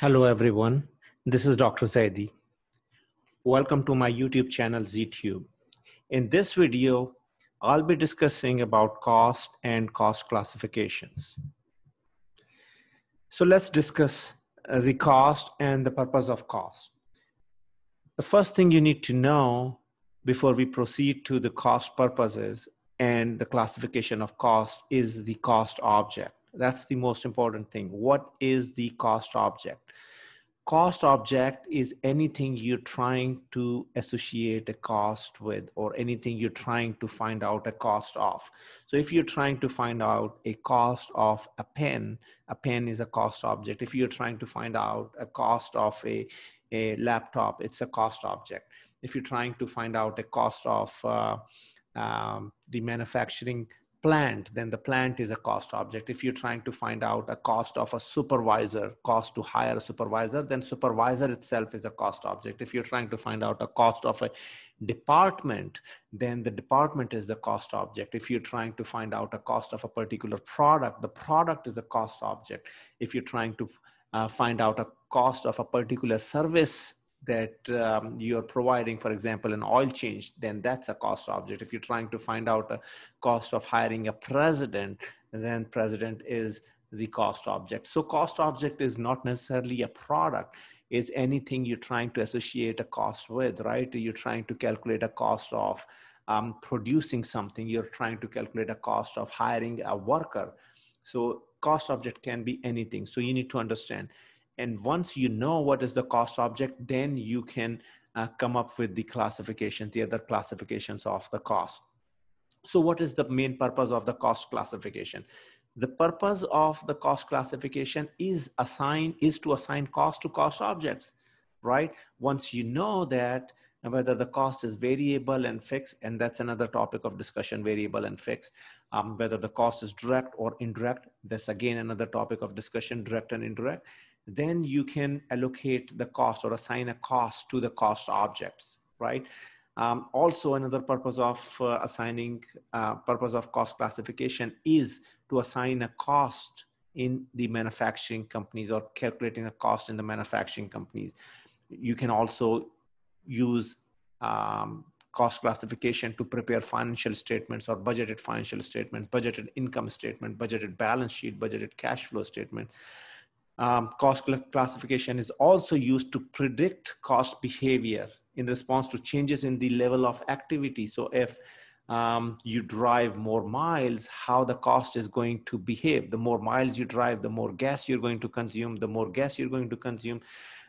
Hello, everyone. This is Dr. Zaidi. Welcome to my YouTube channel, ZTube. In this video, I'll be discussing about cost and cost classifications. So let's discuss uh, the cost and the purpose of cost. The first thing you need to know before we proceed to the cost purposes and the classification of cost is the cost object. That's the most important thing. What is the cost object? Cost object is anything you're trying to associate a cost with or anything you're trying to find out a cost of. So if you're trying to find out a cost of a pen, a pen is a cost object. If you're trying to find out a cost of a, a laptop, it's a cost object. If you're trying to find out a cost of uh, um, the manufacturing plant, then the plant is a cost object. If you're trying to find out a cost of a supervisor, cost to hire a supervisor, then supervisor itself is a cost object. If you're trying to find out a cost of a department, then the department is the cost object. If you're trying to find out a cost of a particular product, the product is a cost object. If you're trying to uh, find out a cost of a particular service that um, you're providing, for example, an oil change, then that's a cost object. If you're trying to find out a cost of hiring a president, then president is the cost object. So cost object is not necessarily a product, is anything you're trying to associate a cost with, right? You're trying to calculate a cost of um, producing something. You're trying to calculate a cost of hiring a worker. So cost object can be anything. So you need to understand and once you know what is the cost object, then you can uh, come up with the classifications, the other classifications of the cost. So what is the main purpose of the cost classification? The purpose of the cost classification is assign is to assign cost to cost objects, right? Once you know that whether the cost is variable and fixed, and that's another topic of discussion, variable and fixed. Um, whether the cost is direct or indirect, that's again another topic of discussion, direct and indirect then you can allocate the cost or assign a cost to the cost objects, right? Um, also, another purpose of uh, assigning uh, purpose of cost classification is to assign a cost in the manufacturing companies or calculating a cost in the manufacturing companies. You can also use um, cost classification to prepare financial statements or budgeted financial statements, budgeted income statement, budgeted balance sheet, budgeted cash flow statement um, cost classification is also used to predict cost behavior in response to changes in the level of activity. So if um, you drive more miles, how the cost is going to behave. The more miles you drive, the more gas you're going to consume. The more gas you're going to consume,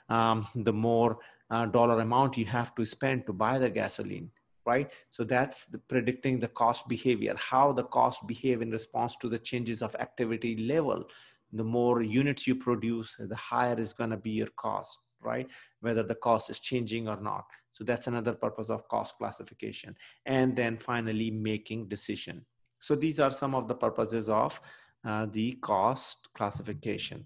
um, the more uh, dollar amount you have to spend to buy the gasoline, right? So that's the predicting the cost behavior, how the cost behave in response to the changes of activity level the more units you produce, the higher is going to be your cost, right? Whether the cost is changing or not. So that's another purpose of cost classification. And then finally, making decision. So these are some of the purposes of uh, the cost classification.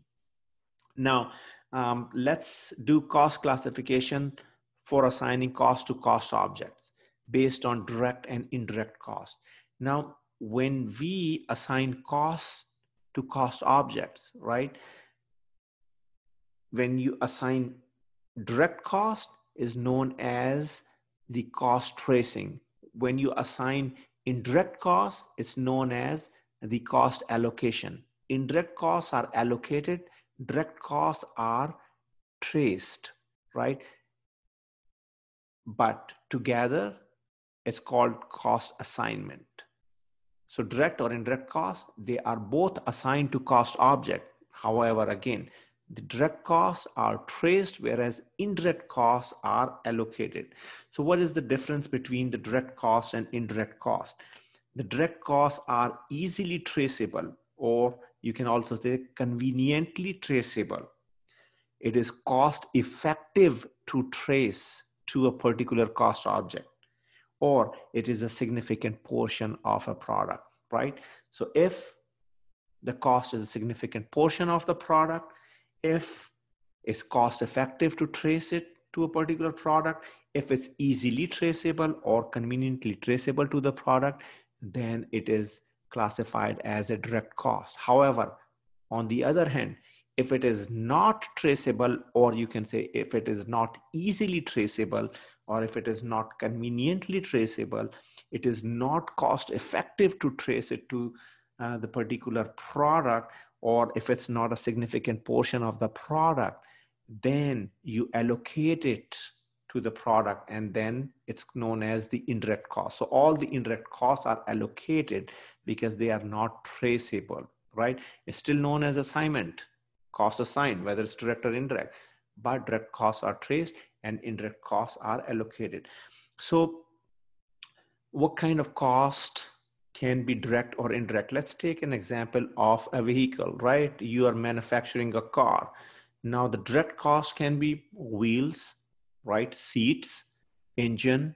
Now, um, let's do cost classification for assigning cost to cost objects based on direct and indirect cost. Now, when we assign costs to cost objects, right? When you assign direct cost is known as the cost tracing. When you assign indirect cost, it's known as the cost allocation. Indirect costs are allocated, direct costs are traced, right? But together, it's called cost assignment. So direct or indirect costs, they are both assigned to cost object. However, again, the direct costs are traced, whereas indirect costs are allocated. So what is the difference between the direct cost and indirect cost? The direct costs are easily traceable, or you can also say conveniently traceable. It is cost effective to trace to a particular cost object or it is a significant portion of a product, right? So if the cost is a significant portion of the product, if it's cost effective to trace it to a particular product, if it's easily traceable or conveniently traceable to the product, then it is classified as a direct cost. However, on the other hand, if it is not traceable, or you can say if it is not easily traceable, or if it is not conveniently traceable, it is not cost effective to trace it to uh, the particular product, or if it's not a significant portion of the product, then you allocate it to the product and then it's known as the indirect cost. So all the indirect costs are allocated because they are not traceable, right? It's still known as assignment, cost assigned, whether it's direct or indirect, but direct costs are traced and indirect costs are allocated. So what kind of cost can be direct or indirect? Let's take an example of a vehicle, right? You are manufacturing a car. Now the direct cost can be wheels, right? Seats, engine,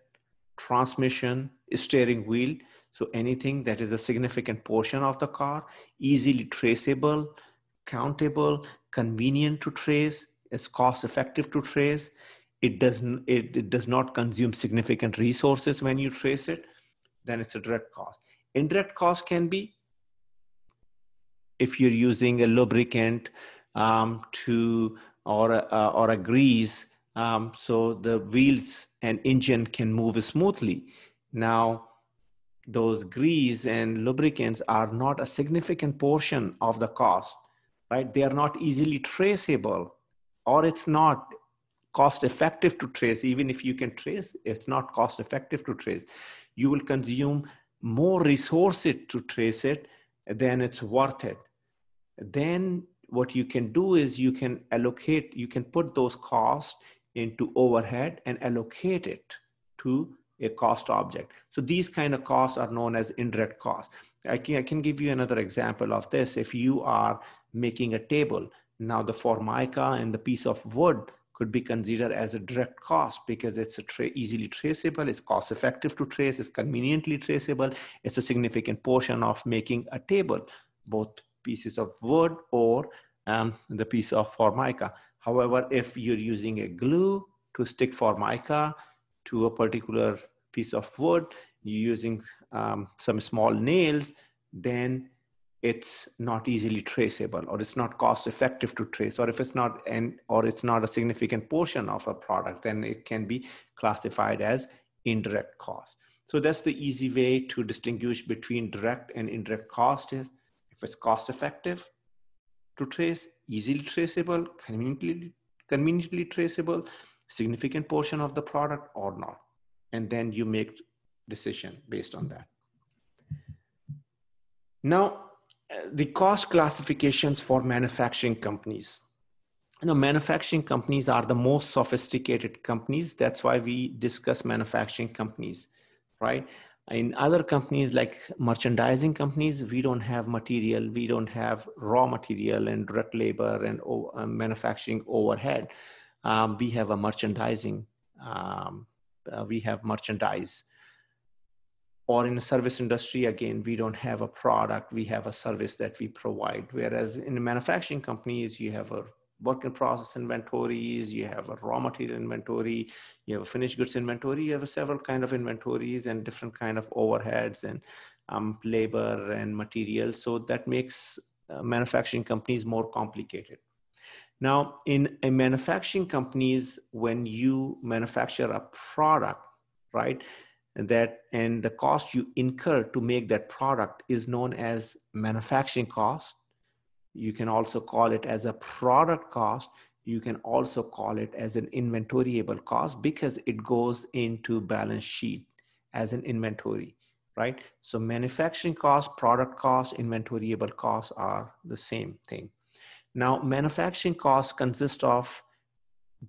transmission, steering wheel. So anything that is a significant portion of the car, easily traceable, countable, convenient to trace, it's cost effective to trace. It doesn't it, it does not consume significant resources when you trace it, then it's a direct cost. Indirect cost can be if you're using a lubricant um, to or a, uh, or a grease um, so the wheels and engine can move smoothly. Now, those grease and lubricants are not a significant portion of the cost, right? They are not easily traceable, or it's not cost effective to trace. Even if you can trace, it's not cost effective to trace. You will consume more resources to trace it than it's worth it. Then what you can do is you can allocate, you can put those costs into overhead and allocate it to a cost object. So these kind of costs are known as indirect costs. I can, I can give you another example of this. If you are making a table, now the formica and the piece of wood could be considered as a direct cost because it's tra easily traceable, it's cost effective to trace, it's conveniently traceable, it's a significant portion of making a table, both pieces of wood or um, the piece of formica. However, if you're using a glue to stick formica to a particular piece of wood, you're using um, some small nails, then it's not easily traceable or it's not cost effective to trace or if it's not and or it's not a significant portion of a product then it can be classified as indirect cost so that's the easy way to distinguish between direct and indirect cost is if it's cost effective to trace, easily traceable, conveniently, conveniently traceable, significant portion of the product or not. And then you make decision based on that. Now, the cost classifications for manufacturing companies. You know, manufacturing companies are the most sophisticated companies. That's why we discuss manufacturing companies, right? in other companies like merchandising companies we don't have material we don't have raw material and direct labor and uh, manufacturing overhead um, we have a merchandising um, uh, we have merchandise or in the service industry again we don't have a product we have a service that we provide whereas in the manufacturing companies you have a work in process inventories, you have a raw material inventory, you have a finished goods inventory, you have a several kind of inventories and different kind of overheads and um, labor and materials. So that makes uh, manufacturing companies more complicated. Now, in a manufacturing companies, when you manufacture a product, right, that and the cost you incur to make that product is known as manufacturing cost you can also call it as a product cost. You can also call it as an inventoriable cost because it goes into balance sheet as an inventory, right? So manufacturing cost, product cost, inventoriable costs are the same thing. Now, manufacturing costs consist of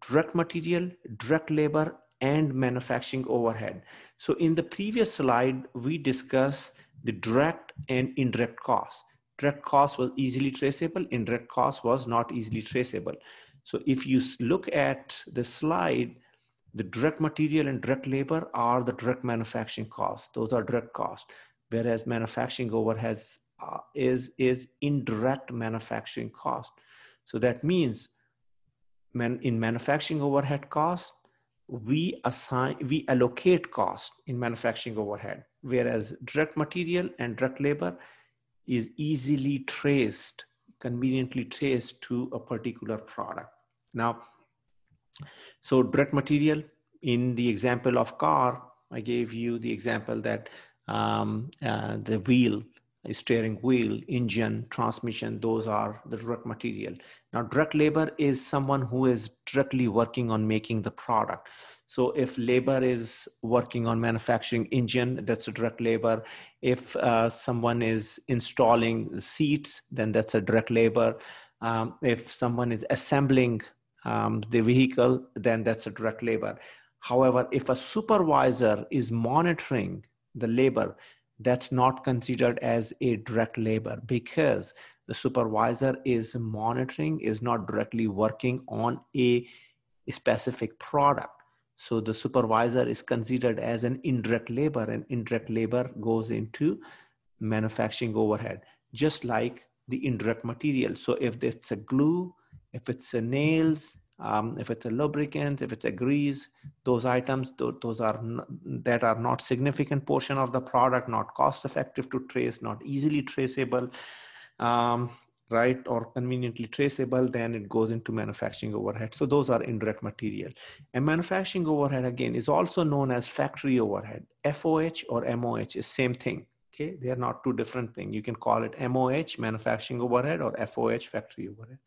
direct material, direct labor, and manufacturing overhead. So in the previous slide, we discussed the direct and indirect costs direct cost was easily traceable, indirect cost was not easily traceable. So if you look at the slide, the direct material and direct labor are the direct manufacturing costs. Those are direct costs, whereas manufacturing overhead uh, is, is indirect manufacturing cost. So that means man, in manufacturing overhead cost, we assign, we allocate cost in manufacturing overhead, whereas direct material and direct labor is easily traced conveniently traced to a particular product. Now, so direct material in the example of car, I gave you the example that um, uh, the wheel, steering wheel, engine, transmission, those are the direct material. Now, direct labor is someone who is directly working on making the product. So if labor is working on manufacturing engine, that's a direct labor. If uh, someone is installing seats, then that's a direct labor. Um, if someone is assembling um, the vehicle, then that's a direct labor. However, if a supervisor is monitoring the labor, that's not considered as a direct labor because the supervisor is monitoring, is not directly working on a specific product so the supervisor is considered as an indirect labor and indirect labor goes into manufacturing overhead, just like the indirect material. So if it's a glue, if it's a nails, um, if it's a lubricant, if it's a grease, those items, th those are that are not significant portion of the product, not cost effective to trace, not easily traceable. Um, right, or conveniently traceable, then it goes into manufacturing overhead. So those are indirect material. And manufacturing overhead, again, is also known as factory overhead. FOH or MOH is same thing. Okay, they are not two different things. You can call it MOH, manufacturing overhead, or FOH, factory overhead.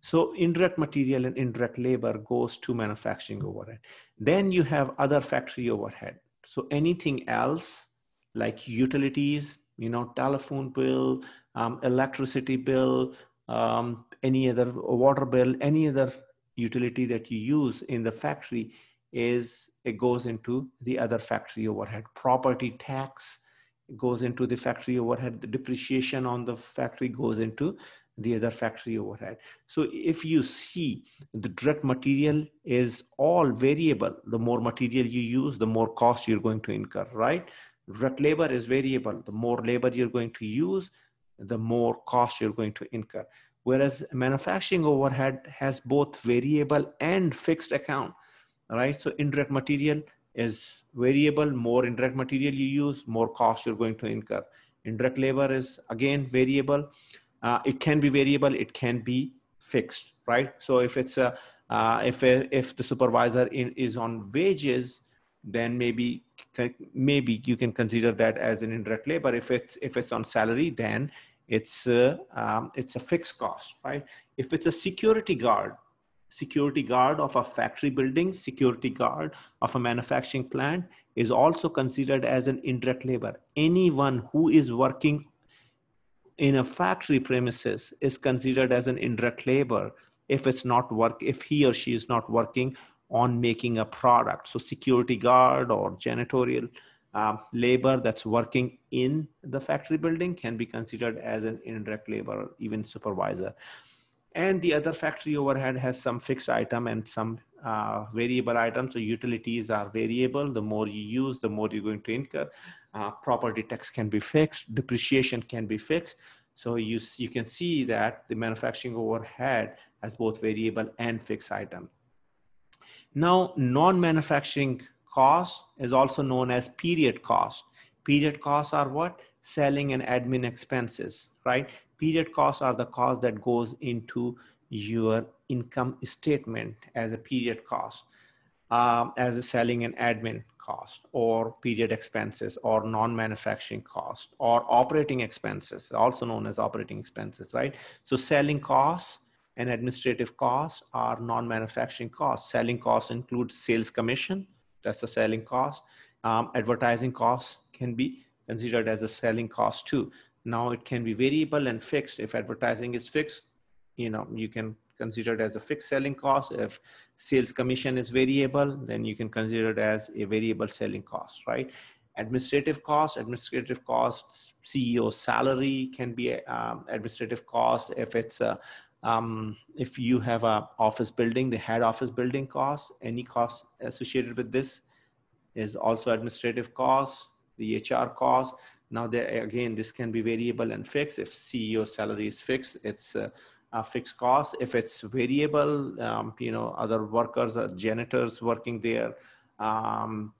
So indirect material and indirect labor goes to manufacturing overhead. Then you have other factory overhead. So anything else like utilities, you know, telephone bill, um, electricity bill, um, any other water bill, any other utility that you use in the factory is it goes into the other factory overhead. Property tax goes into the factory overhead. The depreciation on the factory goes into the other factory overhead. So if you see the direct material is all variable, the more material you use, the more cost you're going to incur, right? Direct labor is variable. The more labor you're going to use, the more cost you're going to incur. Whereas manufacturing overhead has both variable and fixed account, right? So indirect material is variable, more indirect material you use, more cost you're going to incur. Indirect labor is again variable. Uh, it can be variable, it can be fixed, right? So if it's a, uh, if, a, if the supervisor in, is on wages, then maybe maybe you can consider that as an indirect labor. If it's if it's on salary, then it's a, um, it's a fixed cost, right? If it's a security guard, security guard of a factory building, security guard of a manufacturing plant is also considered as an indirect labor. Anyone who is working in a factory premises is considered as an indirect labor if it's not work if he or she is not working on making a product so security guard or janitorial um, labor that's working in the factory building can be considered as an indirect labor or even supervisor. And the other factory overhead has some fixed item and some uh, variable items. So utilities are variable. The more you use, the more you're going to incur. Uh, property tax can be fixed. Depreciation can be fixed. So you, you can see that the manufacturing overhead has both variable and fixed item. Now, non-manufacturing cost is also known as period cost. Period costs are what? Selling and admin expenses, right? Period costs are the cost that goes into your income statement as a period cost, um, as a selling and admin cost or period expenses or non-manufacturing cost or operating expenses, also known as operating expenses, right? So selling costs and administrative costs are non-manufacturing costs. Selling costs include sales commission, that's the selling cost. Um, advertising costs can be considered as a selling cost too. Now it can be variable and fixed. If advertising is fixed, you know, you can consider it as a fixed selling cost. If sales commission is variable, then you can consider it as a variable selling cost, right? Administrative costs, administrative costs, CEO salary can be um, administrative cost. If it's a, um, if you have a office building, the head office building cost, any cost associated with this is also administrative costs, the HR cost. Now, there, again, this can be variable and fixed. If CEO salary is fixed, it's a, a fixed cost. If it's variable, um, you know, other workers, uh, janitors working there, um,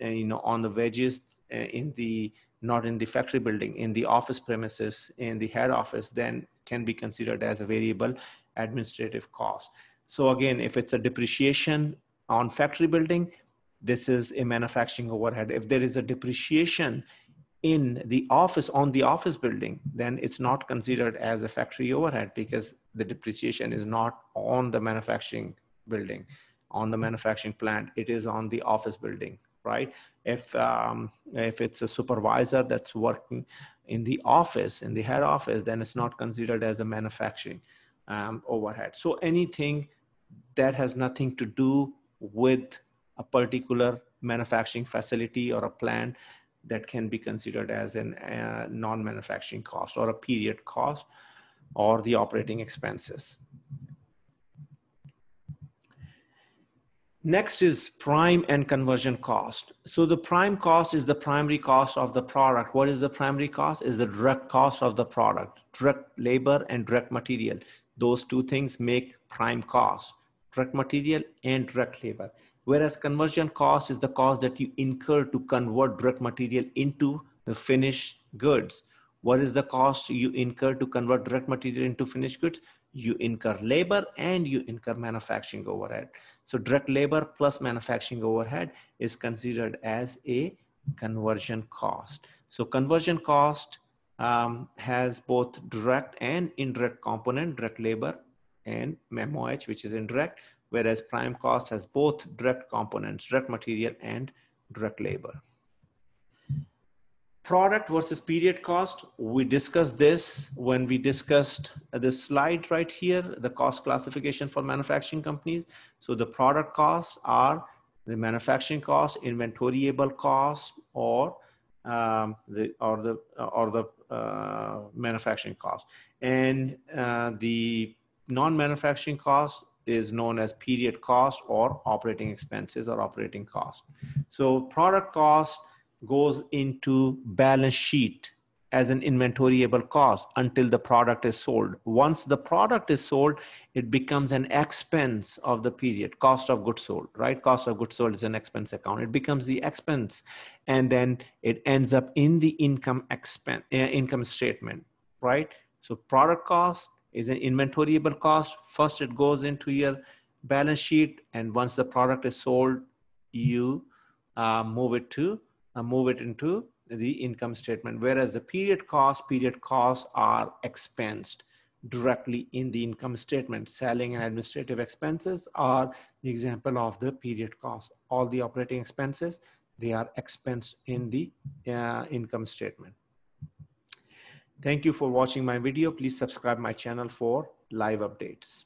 you know, on the wages uh, in the not in the factory building, in the office premises, in the head office, then can be considered as a variable administrative cost. So again, if it's a depreciation on factory building, this is a manufacturing overhead. If there is a depreciation in the office on the office building, then it's not considered as a factory overhead because the depreciation is not on the manufacturing building, on the manufacturing plant. It is on the office building, right? If um, if it's a supervisor that's working in the office, in the head office, then it's not considered as a manufacturing um, overhead. So anything that has nothing to do with a particular manufacturing facility or a plant that can be considered as a uh, non-manufacturing cost or a period cost or the operating expenses. Next is prime and conversion cost. So the prime cost is the primary cost of the product. What is the primary cost? Is the direct cost of the product, direct labor and direct material. Those two things make prime cost, direct material and direct labor. Whereas conversion cost is the cost that you incur to convert direct material into the finished goods. What is the cost you incur to convert direct material into finished goods? You incur labor and you incur manufacturing overhead. So direct labor plus manufacturing overhead is considered as a conversion cost. So conversion cost um, has both direct and indirect component, direct labor and MOH, which is indirect whereas prime cost has both direct components, direct material and direct labor. Product versus period cost, we discussed this when we discussed this slide right here, the cost classification for manufacturing companies. So the product costs are the manufacturing cost, inventoriable cost, or um, the or the or the uh, manufacturing cost, and uh, the non-manufacturing cost is known as period cost or operating expenses or operating cost. So product cost goes into balance sheet as an inventoriable cost until the product is sold. Once the product is sold, it becomes an expense of the period, cost of goods sold, right? Cost of goods sold is an expense account. It becomes the expense and then it ends up in the income expense, uh, income statement, right? So product cost is an inventoriable cost. First, it goes into your balance sheet, and once the product is sold, you uh, move it to uh, move it into the income statement. Whereas the period costs, period costs are expensed directly in the income statement. Selling and administrative expenses are the example of the period cost. All the operating expenses, they are expensed in the uh, income statement. Thank you for watching my video. Please subscribe my channel for live updates.